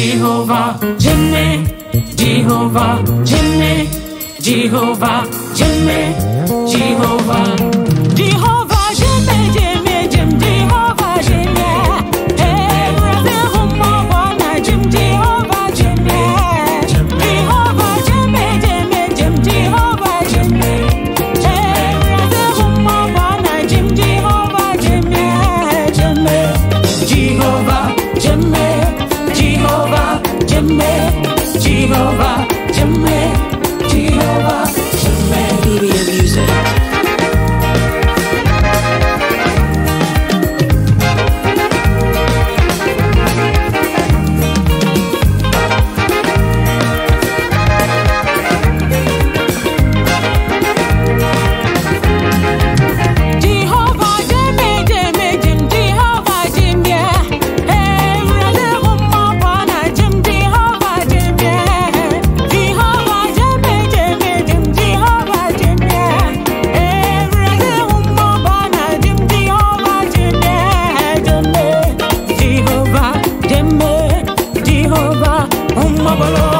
Jehovah, Jimmy, Jehovah, Jimmy, Jehovah, Jimmy, Jehovah. mamalo